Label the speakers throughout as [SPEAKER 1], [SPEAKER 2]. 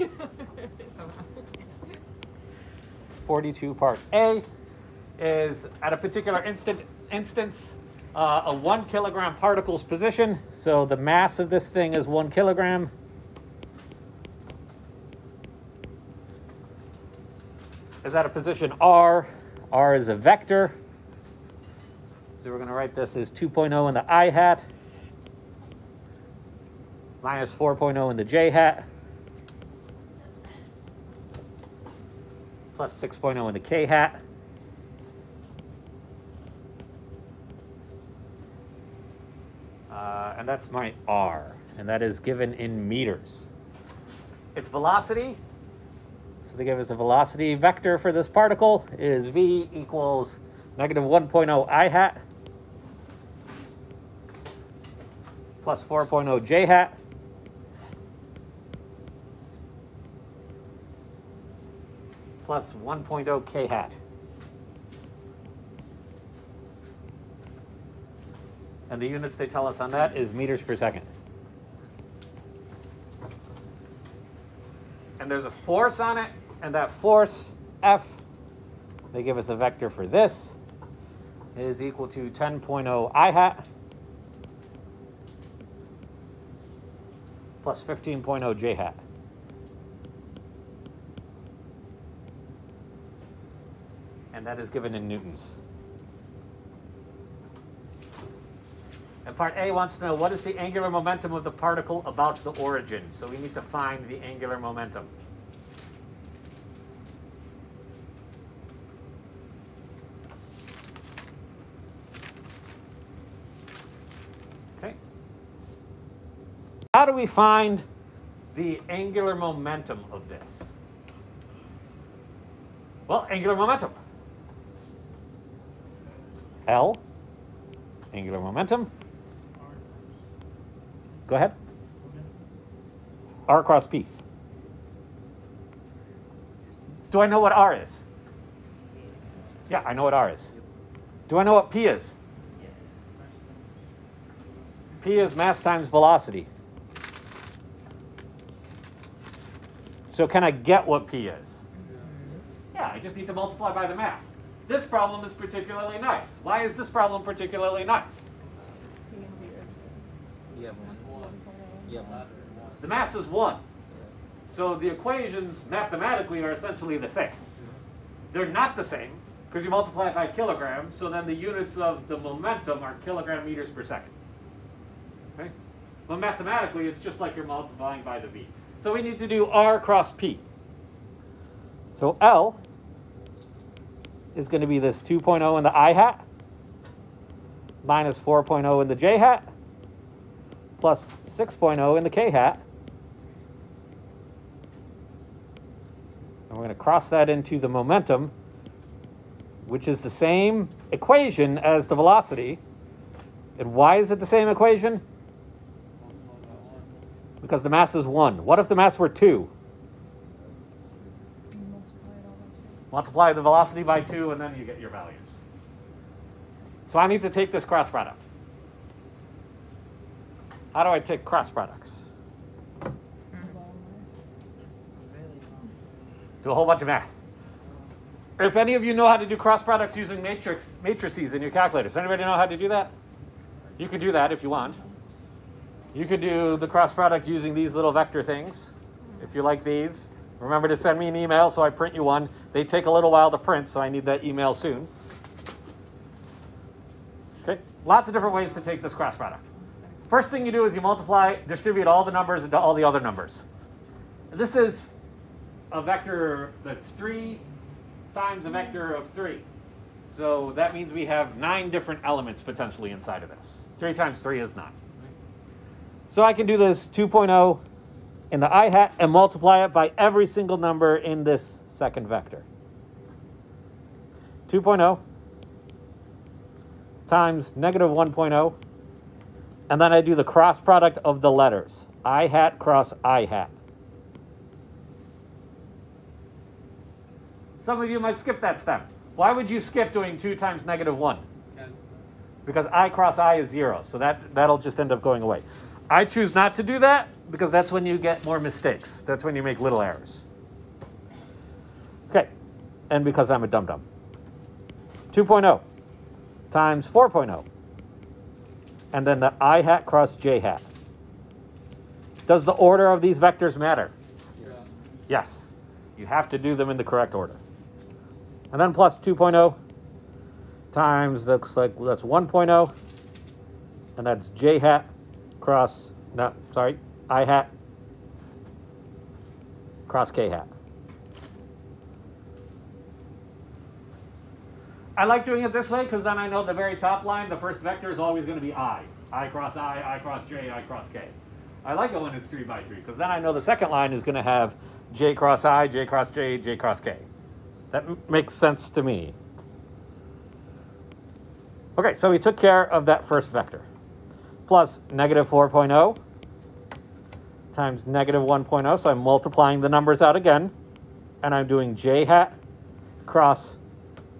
[SPEAKER 1] 42 part A is at a particular instant instance uh, a one kilogram particle's position. So the mass of this thing is one kilogram. Is at a position R. R is a vector. So we're going to write this as 2.0 in the i hat minus 4.0 in the j hat plus 6.0 in the k hat. Uh, and that's my r, and that is given in meters. Its velocity, so they give us a velocity vector for this particle, is v equals negative 1.0 i hat plus 4.0 j hat plus 1.0 k hat. And the units they tell us on that is meters per second. And there's a force on it, and that force, F, they give us a vector for this, is equal to 10.0 i hat plus 15.0 j hat. And that is given in newtons. And part A wants to know what is the angular momentum of the particle about the origin. So we need to find the angular momentum. Okay. How do we find the angular momentum of this? Well, angular momentum. L, angular momentum. Go ahead. R cross P. Do I know what R is? Yeah, I know what R is. Do I know what P is? P is mass times velocity. So can I get what P is? Yeah, I just need to multiply by the mass. This problem is particularly nice. Why is this problem particularly nice?
[SPEAKER 2] You have one. You have one.
[SPEAKER 1] The mass is 1. So the equations mathematically are essentially the same. They're not the same because you multiply it by kilograms, so then the units of the momentum are kilogram meters per second. Okay? But mathematically, it's just like you're multiplying by the v. So we need to do r cross p. So L is going to be this 2.0 in the i hat minus 4.0 in the j hat plus 6.0 in the k hat. And we're going to cross that into the momentum, which is the same equation as the velocity. And why is it the same equation? Because the mass is 1. What if the mass were 2? Multiply the velocity by 2, and then you get your values. So I need to take this cross product. How do I take cross products? Do a whole bunch of math. If any of you know how to do cross products using matrix matrices in your calculators, anybody know how to do that? You can do that if you want. You could do the cross product using these little vector things. If you like these, remember to send me an email so I print you one. They take a little while to print, so I need that email soon. Okay, lots of different ways to take this cross product. First thing you do is you multiply, distribute all the numbers into all the other numbers. This is a vector that's 3 times a vector of 3. So that means we have 9 different elements potentially inside of this. 3 times 3 is 9. So I can do this 2.0 in the i hat and multiply it by every single number in this second vector. 2.0 times negative 1.0 and then I do the cross product of the letters. I hat cross I hat. Some of you might skip that step. Why would you skip doing 2 times negative 1? Because I cross I is 0, so that, that'll just end up going away. I choose not to do that because that's when you get more mistakes. That's when you make little errors. Okay, and because I'm a dum dum. 2.0 times 4.0. And then the i hat cross j hat. Does the order of these vectors matter?
[SPEAKER 2] Yeah.
[SPEAKER 1] Yes. You have to do them in the correct order. And then plus 2.0 times looks like that's 1.0 and that's j hat cross no sorry i hat cross k hat I like doing it this way because then I know the very top line, the first vector is always going to be i. i cross i, i cross j, i cross k. I like it when it's 3 by 3 because then I know the second line is going to have j cross i, j cross j, j cross k. That makes sense to me. Okay, so we took care of that first vector. Plus negative 4.0 times negative 1.0. So I'm multiplying the numbers out again. And I'm doing j hat cross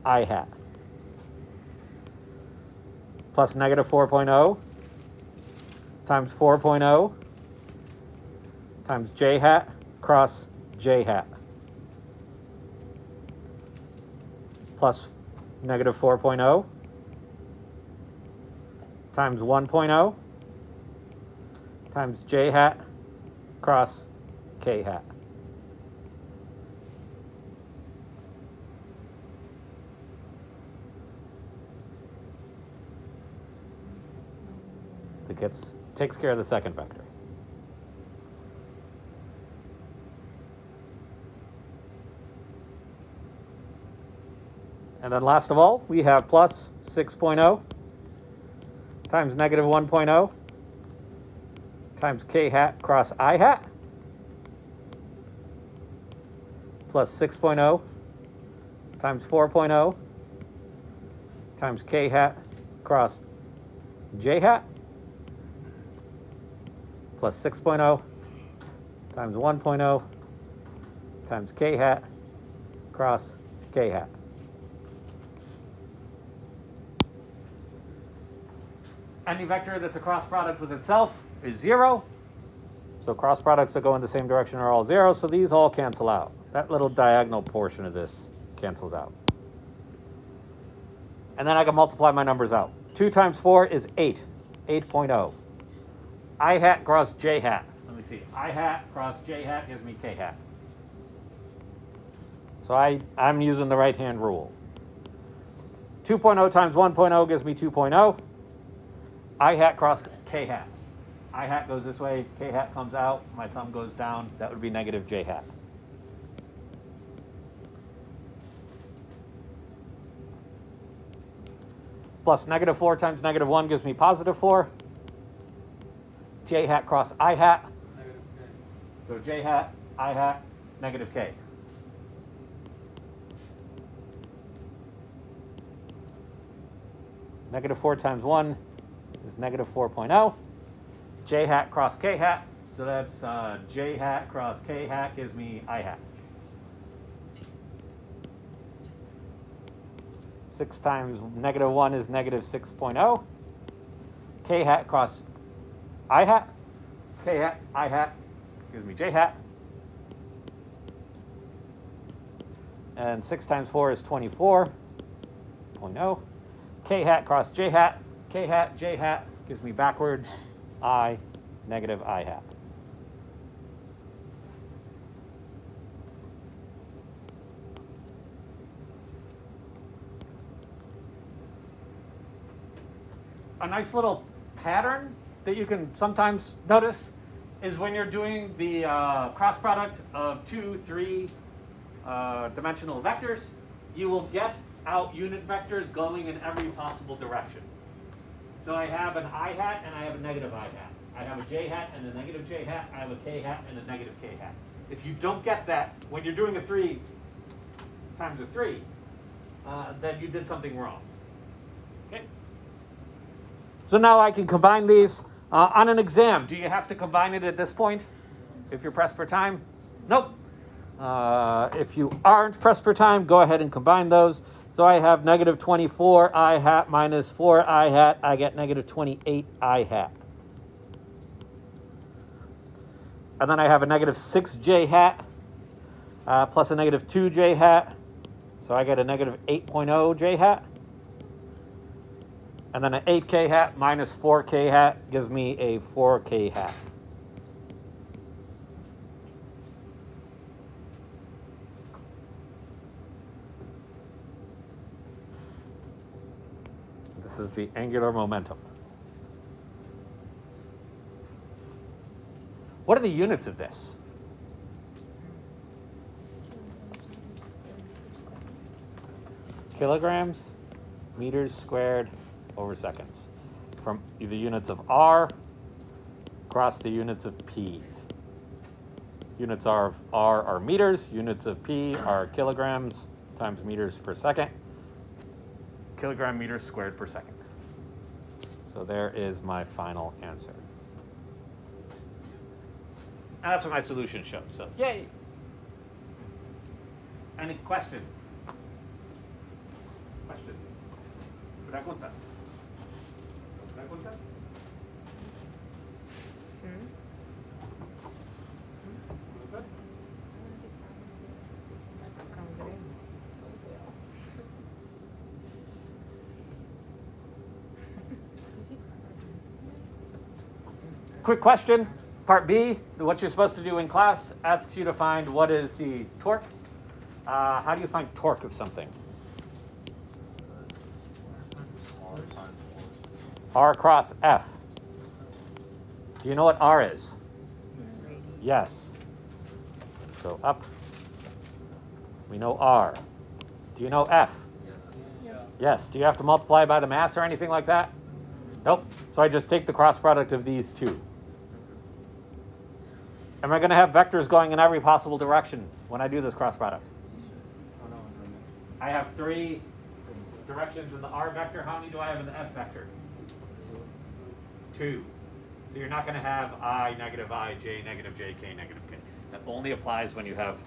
[SPEAKER 1] i hat. Plus negative 4.0 times 4.0 times j hat cross j hat. Plus negative 4.0 times 1.0 times j hat cross k hat. That gets takes care of the second vector. And then last of all, we have plus 6.0 times negative 1.0 times k hat cross i hat plus 6.0 times 4.0 times k hat cross j hat plus 6.0 times 1.0 times k hat cross k hat. Any vector that's a cross product with itself is zero. So cross products that go in the same direction are all zero, so these all cancel out. That little diagonal portion of this cancels out. And then I can multiply my numbers out. 2 times 4 is 8, 8.0. I hat cross j hat. Let me see. I hat cross j hat gives me k hat. So I, I'm using the right hand rule. 2.0 times 1.0 gives me 2.0. I hat cross k hat. I hat goes this way, k hat comes out, my thumb goes down. That would be negative j hat. Plus negative 4 times negative 1 gives me positive 4. J hat cross I hat. So J hat, I hat, negative K. Negative 4 times 1 is negative 4.0. J hat cross K hat. So that's uh, J hat cross K hat gives me I hat. 6 times negative 1 is negative 6.0. K hat cross I hat. K hat, I hat gives me J hat. And 6 times 4 is 24.0. K hat cross J hat. K hat, J hat gives me backwards I, negative I hat. A nice little pattern that you can sometimes notice is when you're doing the uh, cross product of two, three uh, dimensional vectors, you will get out unit vectors going in every possible direction. So I have an i hat and I have a negative i hat. I have a j hat and a negative j hat. I have a k hat and a negative k hat. If you don't get that when you're doing a three times a three, uh, then you did something wrong. Okay. So now I can combine these uh, on an exam. Do you have to combine it at this point? If you're pressed for time? Nope. Uh, if you aren't pressed for time, go ahead and combine those. So I have negative 24 i hat minus 4 i hat. I get negative 28 i hat. And then I have a negative 6j hat uh, plus a negative 2j hat. So I get a negative 8.0 j hat. And then an 8k hat minus 4k hat gives me a 4k hat. Is the angular momentum. What are the units of this? Kilograms, meters squared over seconds. From the units of R across the units of P. Units of R are meters, units of P are kilograms times meters per second. Kilogram meters squared per second. So there is my final answer. And that's what my solution showed. So yay! Any questions? Questions? Preguntas? Preguntas? Quick question. Part B, what you're supposed to do in class asks you to find what is the torque. Uh, how do you find torque of something? R cross F. Do you know what R is? Yes. Let's go up. We know R. Do you know F? Yes. Do you have to multiply by the mass or anything like that? Nope. So I just take the cross product of these two. Am I going to have vectors going in every possible direction when I do this cross product? I have three directions in the R vector. How many do I have in the F vector? Two. So you're not going to have I, negative I, J, negative J, K, negative K. That only applies when you have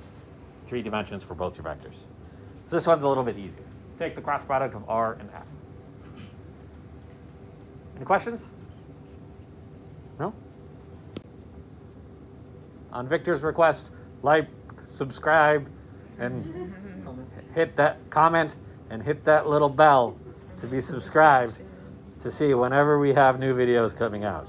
[SPEAKER 1] three dimensions for both your vectors. So this one's a little bit easier. Take the cross product of R and F. Any questions? On Victor's request, like, subscribe, and hit that comment and hit that little bell to be subscribed to see whenever we have new videos coming out.